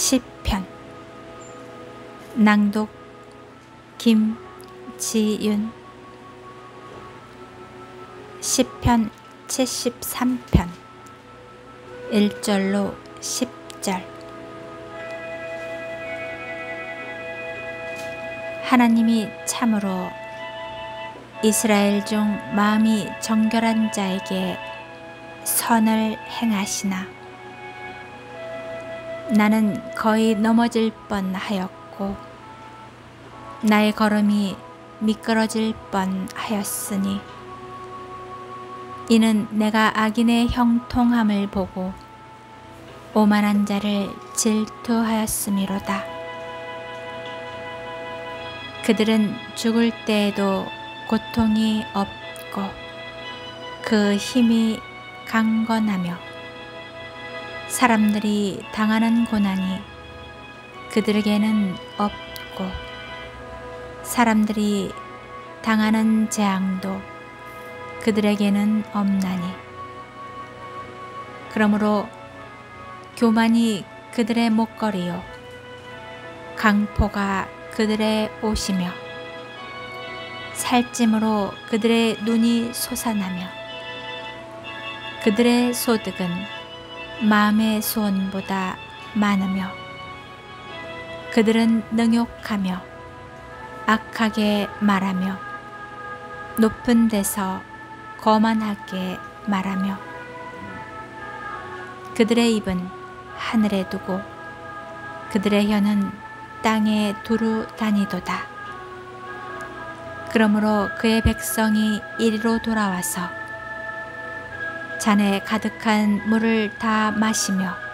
시편. 낭독 김지윤. 시편 73편. 1절로 10절. 하나님이 참으로 이스라엘 중 마음이 정결한 자에게 선을 행하시나 나는 거의 넘어질 뻔 하였고 나의 걸음이 미끄러질 뻔 하였으니 이는 내가 악인의 형통함을 보고 오만한 자를 질투하였음이로다. 그들은 죽을 때에도 고통이 없고 그 힘이 강건하며 사람들이 당하는 고난이 그들에게는 없고 사람들이 당하는 재앙도 그들에게는 없나니. 그러므로 교만이 그들의 목걸이요 강포가 그들의 옷이며 살찜으로 그들의 눈이 솟아나며 그들의 소득은 마음의 소원보다 많으며 그들은 능욕하며 악하게 말하며 높은 데서 거만하게 말하며 그들의 입은 하늘에 두고 그들의 혀는 땅에 두루 다니도다. 그러므로 그의 백성이 이리로 돌아와서 잔에 가득한 물을 다 마시며